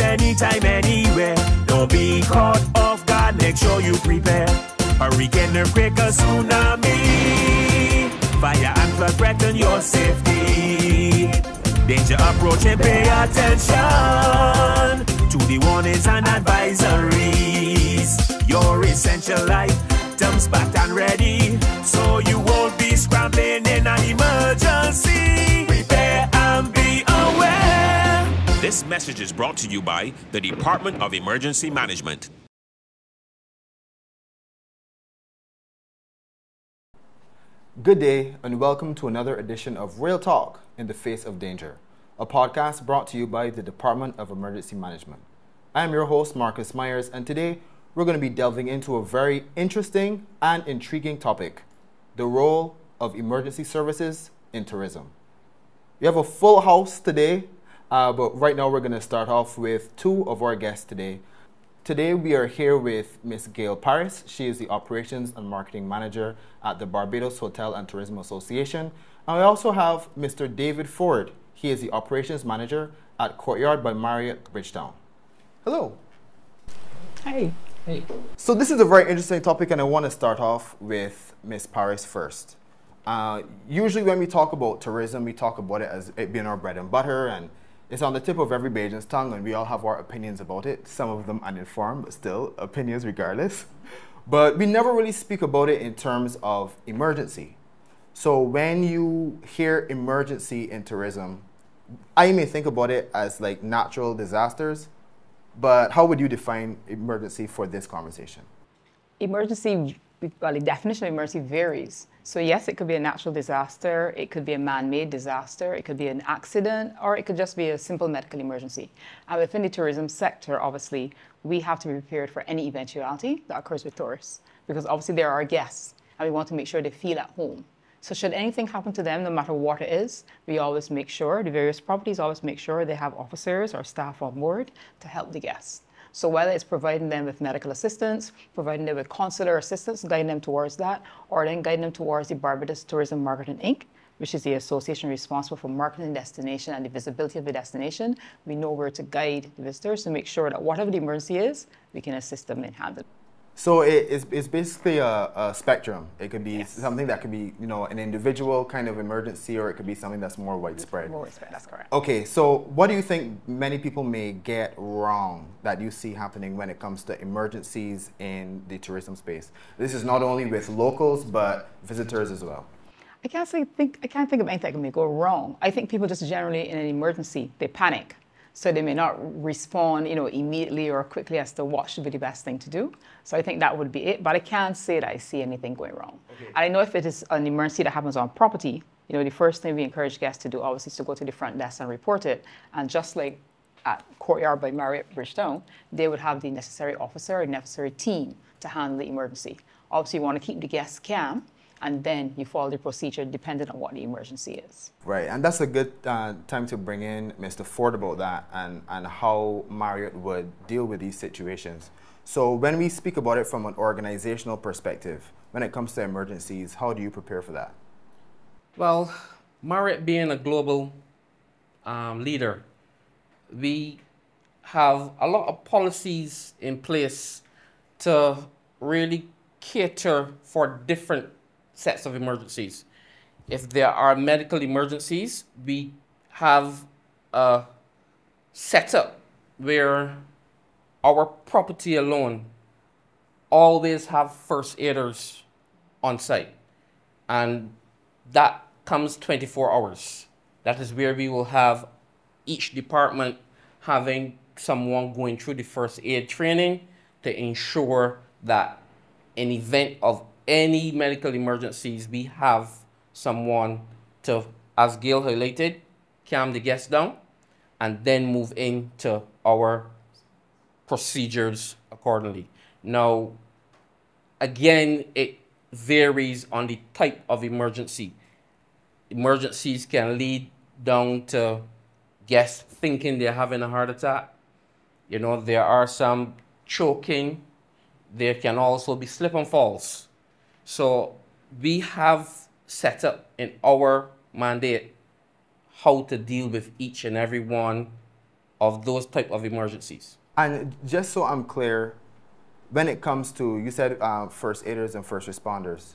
anytime, anywhere. Don't be caught off guard, make sure you prepare. Hurricane, earthquake, a tsunami. Fire and flood threaten your safety. Danger approaching, pay attention to the warnings and advisories. Your essential life items packed and ready, so you This message is brought to you by the Department of Emergency Management. Good day, and welcome to another edition of Real Talk in the Face of Danger, a podcast brought to you by the Department of Emergency Management. I am your host, Marcus Myers, and today we're going to be delving into a very interesting and intriguing topic the role of emergency services in tourism. We have a full house today, uh, but right now we're going to start off with two of our guests today. Today we are here with Miss Gayle Parris. She is the Operations and Marketing Manager at the Barbados Hotel and Tourism Association. And we also have Mr. David Forde. He is the Operations Manager at Courtyard by Marriott Bridgetown. Hello. Hey. Hey. So this is a very interesting topic, and I want to start off with Miss Parris first. Uh, usually, when we talk about tourism, we talk about it as it being our bread and butter, and it's on the tip of every Bajan's tongue, and we all have our opinions about it. Some of them uninformed, but still opinions regardless. But we never really speak about it in terms of emergency. So when you hear emergency in tourism, I may think about it as like natural disasters, but how would you define emergency for this conversation? Emergency, well, the definition of emergency varies. So yes, it could be a natural disaster, it could be a man-made disaster, it could be an accident, or it could just be a simple medical emergency. And within the tourism sector, obviously, we have to be prepared for any eventuality that occurs with tourists, because obviously they're our guests, and we want to make sure they feel at home. So should anything happen to them, no matter what it is, we always make sure, the various properties always make sure they have officers or staff on board to help the guests. So whether it's providing them with medical assistance, providing them with consular assistance, guiding them towards that, or then guiding them towards the Barbados Tourism Marketing Inc., which is the association responsible for marketing destination and the visibility of the destination, we know where to guide the visitors to make sure that whatever the emergency is, we can assist them in handling. So it, it's, it's basically a, a spectrum. It could be Yes. something that could be, you know, an individual kind of emergency, or it could be something that's more widespread. More respect, that's correct. Okay, so what do you think many people may get wrong that you see happening when it comes to emergencies in the tourism space? This is not only with locals but visitors as well. I can't say think I can't think of anything that may go wrong. I think people just generally in an emergency they panic, so they may not respond, you know, immediately or quickly as to what should be the best thing to do. So I think that would be it. But I can't say that I see anything going wrong. And I know if it is an emergency that happens on property, you know, the first thing we encourage guests to do obviously is to go to the front desk and report it. And just like at Courtyard by Marriott Bridgetown, they would have the necessary officer or necessary team to handle the emergency. Obviously, you want to keep the guests calm, and then you follow the procedure depending on what the emergency is. Right, and that's a good uh, time to bring in Mr. Forde about that and, and how Marriott would deal with these situations. So, when we speak about it from an organizational perspective, when it comes to emergencies, how do you prepare for that? Well, Marriott being a global um, leader, we have a lot of policies in place to really cater for different sets of emergencies. If there are medical emergencies, we have a setup where our property alone always have first aiders on site and that comes 24 hours that is where we will have each department having someone going through the first aid training to ensure that in event of any medical emergencies we have someone to as Gayle highlighted calm the guests down and then move into our procedures accordingly. Now, again, it varies on the type of emergency. Emergencies can lead down to guests thinking they're having a heart attack. You know, there are some choking. There can also be slip and falls. So we have set up in our mandate how to deal with each and every one of those type of emergencies. And just so I'm clear, when it comes to, you said uh, first aiders and first responders,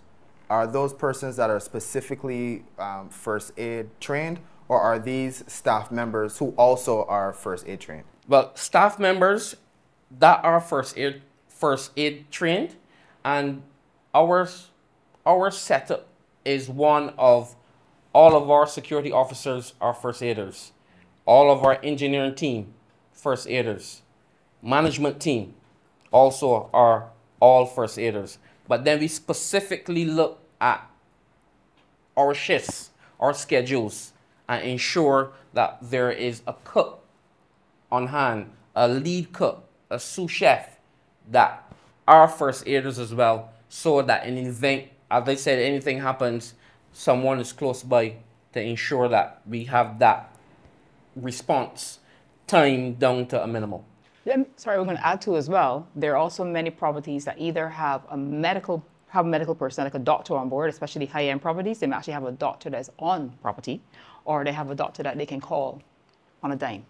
are those persons that are specifically um, first aid trained, or are these staff members who also are first aid trained? Well, staff members that are first aid first aid trained, and our our setup is one of all of our security officers are first aiders, all of our engineering team first aiders, management team also are all first aiders. But then we specifically look at our shifts, our schedules, and ensure that there is a cook on hand, a lead cook, a sous chef that are first aiders as well, so that in event, as I said, anything happens, someone is close by to ensure that we have that response time down to a minimum. Then, sorry, we're going to add to as well. There are also many properties that either have a medical have a medical person like a doctor on board, especially high-end properties. They may actually have a doctor that's on property, or they have a doctor that they can call on a dime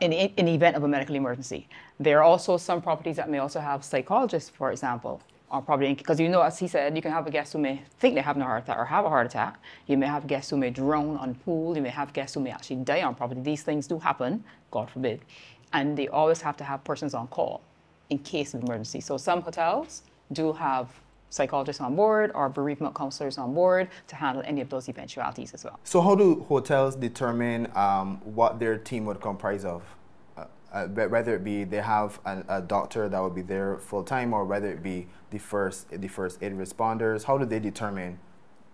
in, in the event of a medical emergency. There are also some properties that may also have psychologists, for example, on property, because you know, as he said, you can have a guest who may think they have a heart attack or have a heart attack. You may have guests who may drown on pool. You may have guests who may actually die on property. These things do happen, God forbid and they always have to have persons on call in case of emergency. So some hotels do have psychologists on board or bereavement counselors on board to handle any of those eventualities as well. So how do hotels determine um, what their team would comprise of? Uh, whether it be they have a, a doctor that will be there full time, or whether it be the first the first aid responders, how do they determine,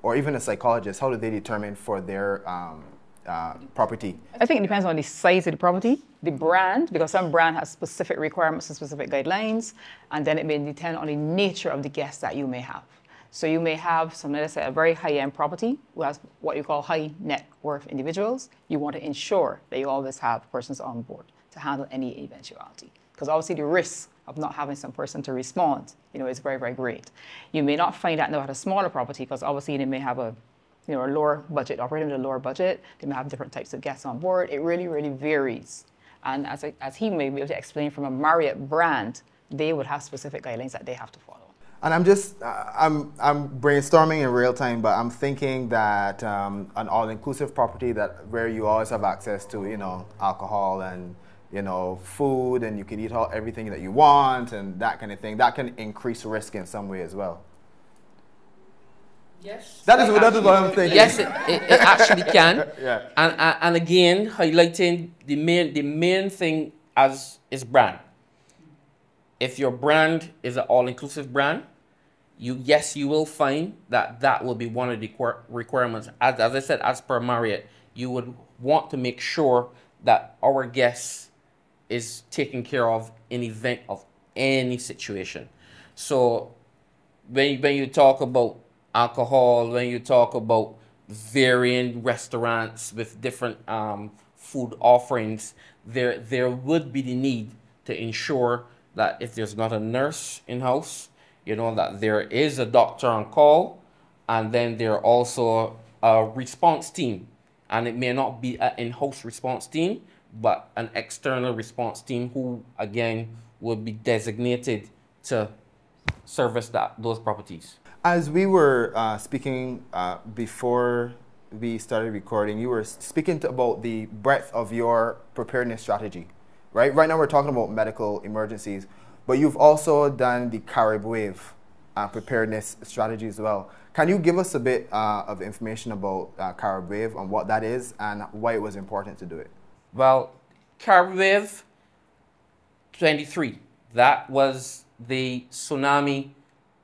or even a psychologist, how do they determine for their um, uh, property? I think it depends on the size of the property, the brand, because some brand has specific requirements and specific guidelines, and then it may depend on the nature of the guests that you may have. So you may have some, let's say, a very high-end property who has what you call high net worth individuals. You want to ensure that you always have persons on board to handle any eventuality, because obviously the risk of not having some person to respond, you know, is very, very great. You may not find that now at a smaller property, because obviously they may have a you know, a lower budget, operating with a lower budget. They may have different types of guests on board. It really, really varies. And as, as he may be able to explain from a Marriott brand, they would have specific guidelines that they have to follow. And I'm just, uh, I'm, I'm brainstorming in real time, but I'm thinking that um, an all-inclusive property that where you always have access to, you know, alcohol and, you know, food, and you can eat all everything that you want and that kind of thing, that can increase risk in some way as well. Yes. That is, what, that is what I'm thinking. Yes, it, it, it actually can. yeah. And, and, and again, highlighting the main, the main thing as is brand. If your brand is an all-inclusive brand, you yes, you will find that that will be one of the requirements. As, as I said, as per Marriott, you would want to make sure that our guests is taken care of in event of any situation. So when, when you talk about alcohol, when you talk about varying restaurants with different um, food offerings, there, there would be the need to ensure that if there's not a nurse in house, you know, that there is a doctor on call, and then there are also a response team. And it may not be an in house response team, but an external response team who, again, would be designated to service that, those properties. As we were uh, speaking uh, before we started recording, you were speaking about the breadth of your preparedness strategy, right? Right now we're talking about medical emergencies, but you've also done the Caribe Wave uh, preparedness strategy as well. Can you give us a bit uh, of information about uh, Caribe Wave and what that is and why it was important to do it? Well, Caribe Wave 23, that was the tsunami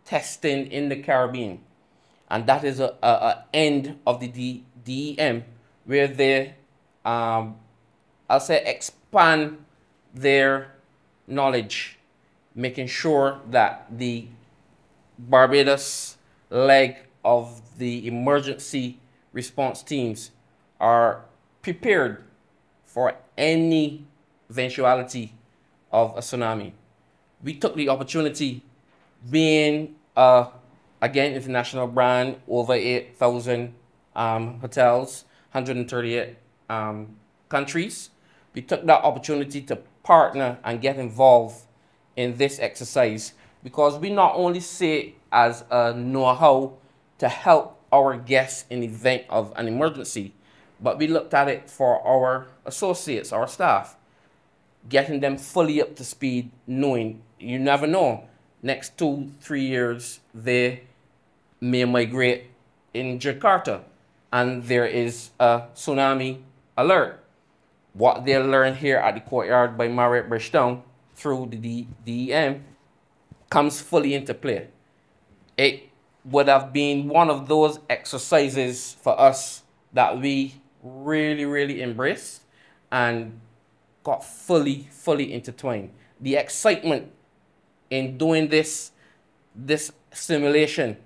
testing in the Caribbean. And that is a, a, a end of the D, DEM where they, um, I'll say, expand their knowledge, making sure that the Barbados leg of the emergency response teams are prepared for any eventuality of a tsunami. We took the opportunity being uh, again international brand, over 8,000 um, hotels, 138 um, countries. we took that opportunity to partner and get involved in this exercise because we not only see it as a know-how to help our guests in the event of an emergency, but we looked at it for our associates, our staff, getting them fully up to speed, knowing you never know. Next two, three years, they may migrate in Jakarta and there is a tsunami alert. What they learn here at the courtyard by Marriott Bridgetown through the DEM comes fully into play. It would have been one of those exercises for us that we really, really embraced and got fully, fully intertwined. The excitement in doing this, this simulation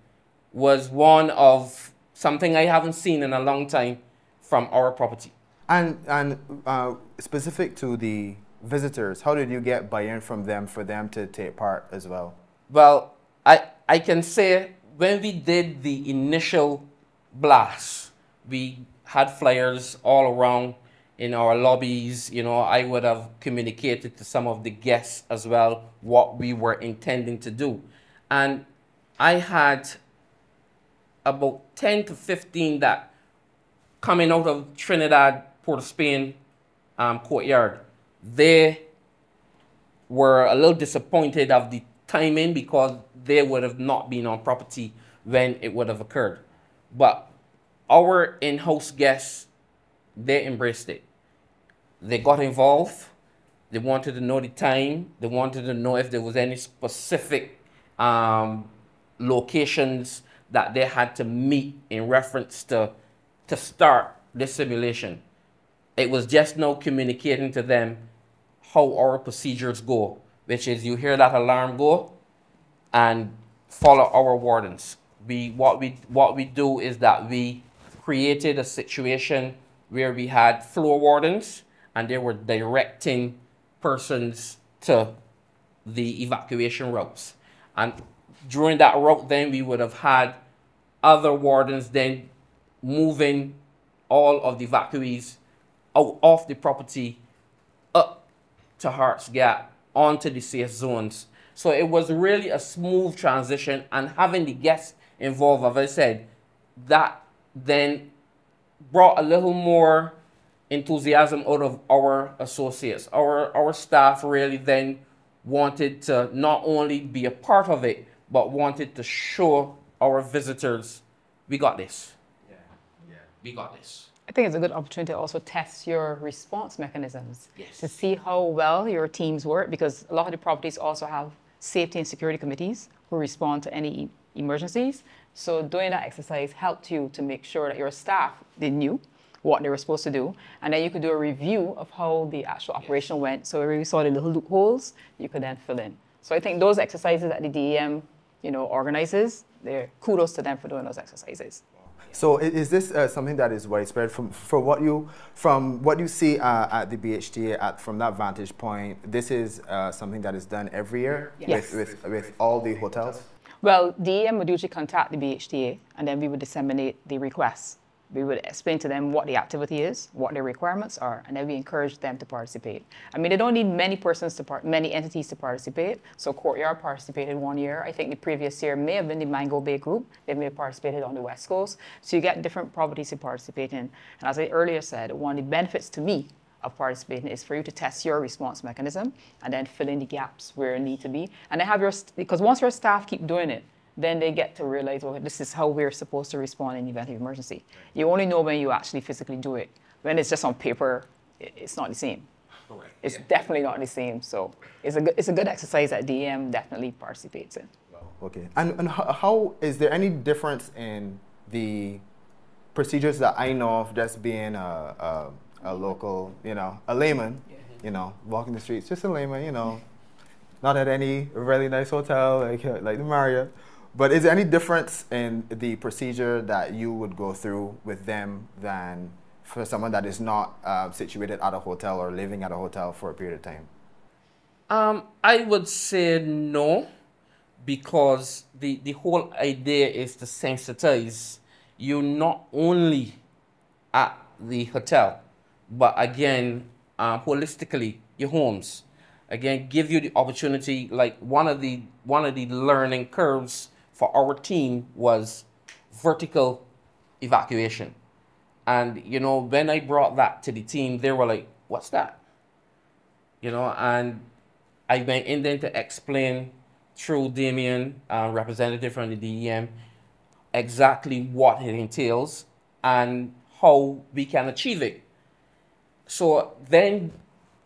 was one of something I haven't seen in a long time from our property. And, and uh, specific to the visitors, how did you get buy-in from them for them to take part as well? Well, I, I can say when we did the initial blast, we had flyers all around in our lobbies. You know, I would have communicated to some of the guests as well what we were intending to do. And I had about 10 to 15 that coming out of Trinidad, Port of Spain um, courtyard, they were a little disappointed of the timing because they would have not been on property when it would have occurred. But our in-house guests, they embraced it. They got involved. They wanted to know the time. They wanted to know if there was any specific um, locations that they had to meet in reference to, to start this simulation. It was just now communicating to them how our procedures go, which is you hear that alarm go and follow our wardens. We, what, we, what we do is that we created a situation where we had floor wardens and they were directing persons to the evacuation routes. And during that route, then we would have had other wardens then moving all of the evacuees out of the property up to Harts Gap onto the safe zones. So it was really a smooth transition and having the guests involved, as I said, that then brought a little more enthusiasm out of our associates. Our, our staff really then wanted to not only be a part of it, but wanted to show our visitors, we got this. Yeah. Yeah. We got this. I think it's a good opportunity to also test your response mechanisms yes. to see how well your teams work because a lot of the properties also have safety and security committees who respond to any emergencies. So doing that exercise helped you to make sure that your staff they knew what they were supposed to do, and then you could do a review of how the actual operation went. So where you saw the little loopholes, you could then fill in. So I think those exercises that the DEM, you know, organizes, they're kudos to them for doing those exercises. So is this uh, something that is widespread from for what you from what you see uh, at the BHTA at from that vantage point? This is uh, something that is done every year yes. with, with, with all the hotels. Well, DEM would usually contact the BHTA, and then we would disseminate the requests we would explain to them what the activity is, what their requirements are, and then we encourage them to participate. I mean, they don't need many persons to part, many entities to participate. So Courtyard participated one year. I think the previous year may have been the Mango Bay group. They may have participated on the West Coast. So you get different properties to participate in. And as I earlier said, one of the benefits to me of participating is for you to test your response mechanism and then fill in the gaps where it need to be. And then have your, because once your staff keep doing it, then they get to realize, well, this is how we're supposed to respond in the event of emergency. You only know when you actually physically do it. When it's just on paper, it's not the same. Correct. It's yeah. definitely not the same. So it's a good, it's a good exercise that DM definitely participates in. Okay. And, and how is there any difference in the procedures that I know of just being a, a, a local, you know, a layman, yeah. you know, walking the streets, just a layman, you know, not at any really nice hotel like, like the Marriott. But is there any difference in the procedure that you would go through with them than for someone that is not uh, situated at a hotel or living at a hotel for a period of time? Um, I would say no, because the, the whole idea is to sensitize you not only at the hotel, but again, uh, holistically your homes. Again, give you the opportunity. Like one of the one of the learning curves for our team was vertical evacuation. And you know, when I brought that to the team, they were like, "What's that?" You know, and I went in there to explain through Damien, uh, representative from the DEM, exactly what it entails and how we can achieve it. So then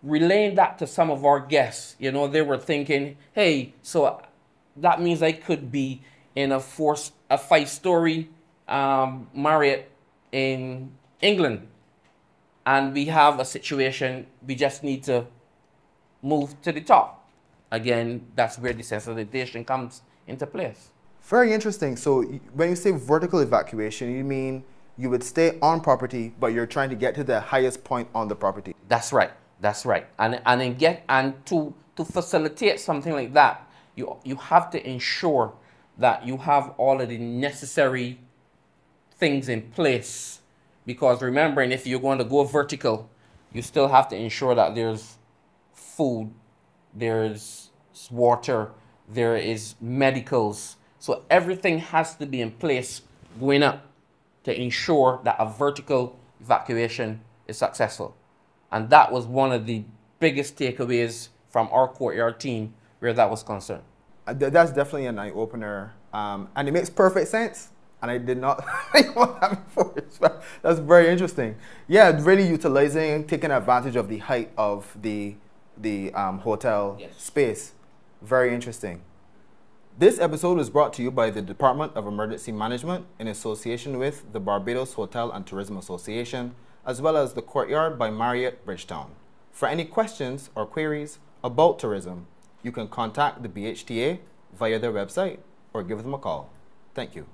relaying that to some of our guests, you know, they were thinking, hey, so that means I could be in a four, a five story um, Marriott in England. And we have a situation, we just need to move to the top. Again, that's where desensitization comes into place. Very interesting. So when you say vertical evacuation, you mean you would stay on property, but you're trying to get to the highest point on the property. That's right. That's right. And and then get and to to facilitate something like that, you you have to ensure that you have all of the necessary things in place. Because remembering if you're going to go vertical, you still have to ensure that there's food, there's water, there is medicals. So everything has to be in place going up to ensure that a vertical evacuation is successful. And that was one of the biggest takeaways from our courtyard team where that was concerned. Uh, that's definitely an eye opener. Um, and it makes perfect sense. And I did not think about that before. That's very interesting. Yeah, really utilizing, taking advantage of the height of the, the um, hotel yes. space. Very interesting. This episode is brought to you by the Department of Emergency Management in association with the Barbados Hotel and Tourism Association, as well as the Courtyard by Marriott Bridgetown. For any questions or queries about tourism, you can contact the BHTA via their website or give them a call. Thank you.